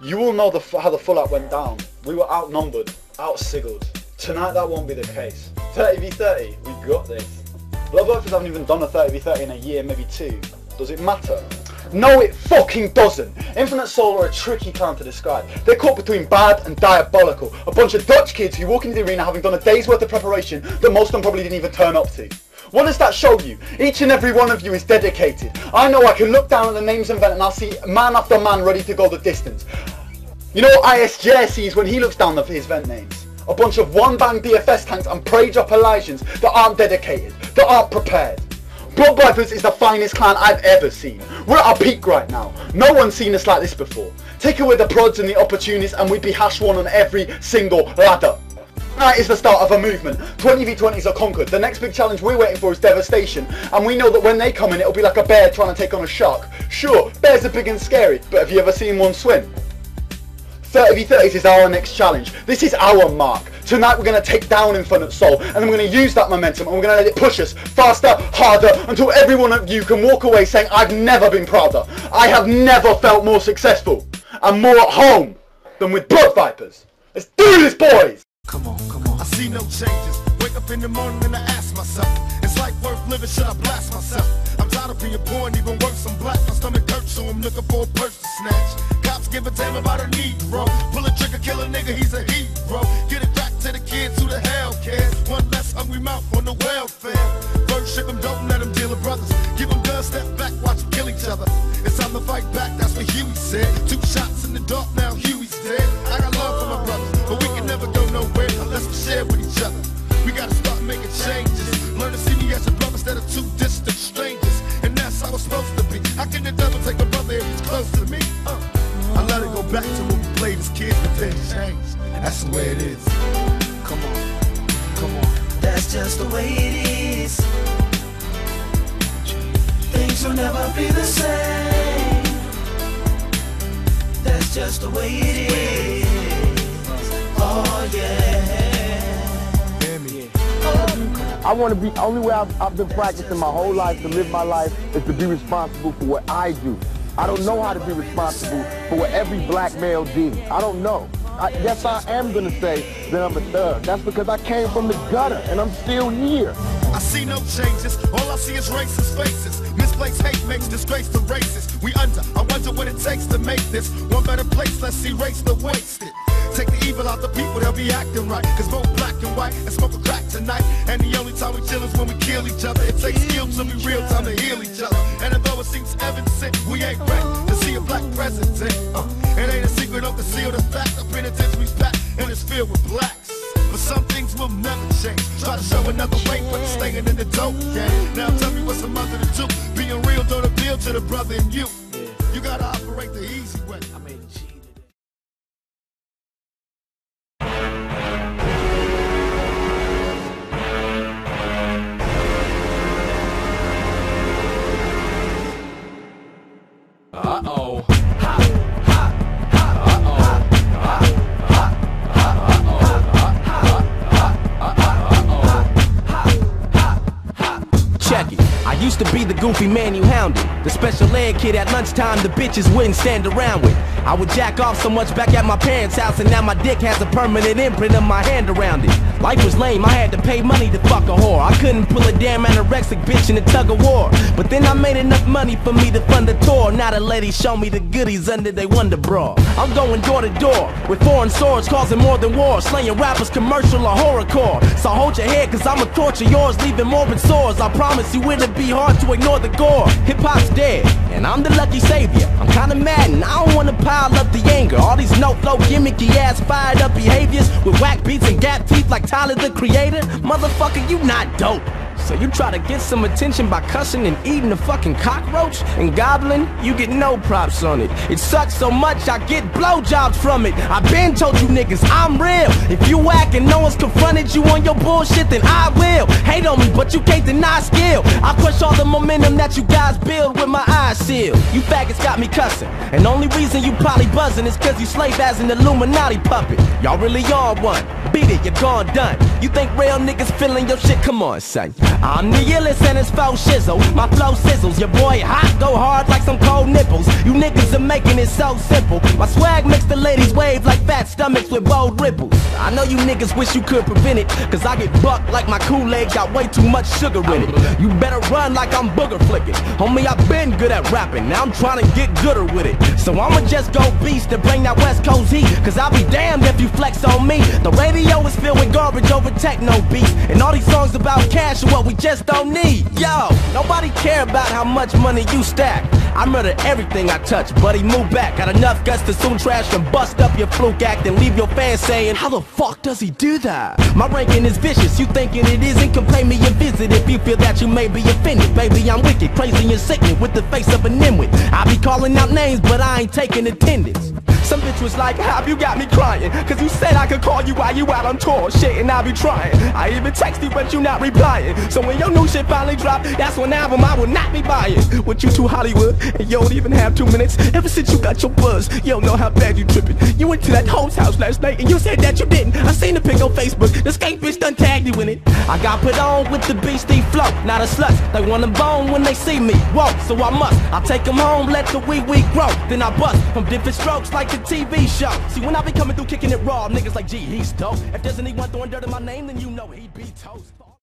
You all know the, how the full out went down. We were outnumbered, out-sigiled. Tonight that won't be the case. 30v30, we got this. Love Earthers haven't even done a 30v30 in a year, maybe two. Does it matter? No, it fucking doesn't. Infinite Soul are a tricky clan to describe. They're caught between bad and diabolical. A bunch of Dutch kids who walk into the arena having done a day's worth of preparation that most of them probably didn't even turn up to. What does that show you? Each and every one of you is dedicated. I know I can look down at the names and and I'll see man after man ready to go the distance. You know what ISJ sees when he looks down at his vent names? A bunch of one-bang DFS tanks and prey drop Elijahs that aren't dedicated, that aren't prepared. Blood Vipers is the finest clan I've ever seen. We're at our peak right now. No one's seen us like this before. Take away the prods and the opportunists and we'd be hash one on every single ladder. Tonight is the start of a movement. 20v20s are conquered. The next big challenge we're waiting for is devastation. And we know that when they come in, it'll be like a bear trying to take on a shark. Sure, bears are big and scary, but have you ever seen one swim? 30v30s is our next challenge. This is our mark. Tonight we're going to take down Infinite Soul and then we're going to use that momentum and we're going to let it push us faster, harder until every one of you can walk away saying I've never been prouder. I have never felt more successful and more at home than with Blood Vipers. Let's do this boys! Come on, come on. I see no changes. Wake up in the morning and I ask myself, is life worth living? Should I blast myself? I'm tired of being poor and even worse, I'm black. My stomach hurts, so I'm looking for a purse to snatch. Cops give a damn about a Negro. Pull a trigger, kill a nigga, he's a hero. Get it back to the kids who the hell cares. One less hungry mouth on the welfare. First ship them, don't let deal with brothers. Give guns, step the way it is. Things will never be the same. That's just the way it is. Oh yeah. I want to be, only way I've, I've been practicing my whole life to live my life is to be responsible for what I do. I don't know how to be responsible for what every black male did. I don't know. I, yes, I am going to say that I'm a thug. That's because I came from the gutter and I'm still here. I see no changes, all I see is racist faces. Misplaced hate makes disgrace to races. We under, I wonder what it takes to make this one better place. Let's erase the wasted. Take the evil out the people, they'll be acting right. Cause both black and white and smoke a crack tonight. And the only time we chill is when we kill each other. It takes skill to be real time to heal each other. And although it seems evident, we ain't ready to see a black president. Uh, secret, don't conceal the fact. The penitentiary's packed and it's filled with blacks. But some things will never change. Try to show another way, but you're staying in the dope game. Now tell me what's a mother to do. Being real don't appeal to the brother in you. You gotta operate the easy way. The goofy man you hounded. The special ed kid at lunchtime the bitches wouldn't stand around with. I would jack off so much back at my parents' house and now my dick has a permanent imprint of my hand around it. Life was lame, I had to pay money to fuck a whore. I couldn't pull a damn anorexic bitch in a tug of war. But then I made enough money for me to fund the tour. Now the ladies show me the goodies under their wonder bra. I'm going door to door with foreign swords causing more than war. Slaying rappers, commercial or horrorcore. So hold your head cause I'ma torture yours, leaving more morbid sores. I promise you it'll be hard to ignore the gore. Hip hop's dead, and I'm the lucky savior. I'm kinda mad and I don't wanna pile up the anger. All these no flow gimmicky ass fired up behaviors with whack beats and gap teeth like Tyler the creator. Motherfucker, you not dope. So you try to get some attention by cussing and eating a fucking cockroach? And gobbling, you get no props on it. It sucks so much I get blowjobs from it. I been told you niggas I'm real. If you whack and no one's confronted you on your bullshit, then I will. Hate on me, but you can't deny skill. I crush all the momentum that you guys build with my eyes sealed. You faggots got me cussing. And only reason you probably buzzing is cause you slave as an Illuminati puppet. Y'all really are one. Beat it, you're gone done. You think real niggas feeling your shit? Come on, son. I'm the illest and it's faux shizzle. My flow sizzles, your boy hot, go hard like some cold nipples. You niggas are making it so simple. My swag makes the ladies wave like fat stomachs with bold ripples. I know you niggas wish you could prevent it, cause I get bucked like my Kool-Aid got way too much sugar in it. You better run like I'm booger flicking. Homie, I've been good at rapping, now I'm trying to get gooder with it. So I'ma just go beast and bring that West Coast heat, cause I'll be damned if you flex on me. The radio is filled with garbage over techno beats, and all these songs about cash are what we just don't need. Yo, nobody care about how much money you stack. I murder everything I touch, buddy, move back. Got enough guts to soon trash and bust up your fluke act and leave your fans saying, How the fuck does he do that? My ranking is vicious, you thinking it isn't? Come pay me a visit if you feel that you may be offended. Baby, I'm wicked, crazy and sickening with the face of a nimwit. I be calling out names, but I ain't taking attendance. Some bitch was like, Have you got me crying? Cause you said I could call you while you out on tour. Shit, and I be trying. I even text you, but you not replying. So when your new shit finally drop, that's one album I will not be buying. With you to Hollywood, and you don't even have two minutes. Ever since you got your buzz, you don't know how bad you tripping. You went to that host house last night, and you said that you didn't. I seen the pic on Facebook. The skate bitch done tagged you in it. I got put on with the beastie flow. Not a slut. They wanna bone when they see me. Whoa, so I must. I take them home, let the wee wee grow. Then I bust from different strokes like the TV show. See, when I be coming through kicking it raw, niggas like, gee, he's dope. If there's anyone throwing dirt in my name, then you know he'd be toast.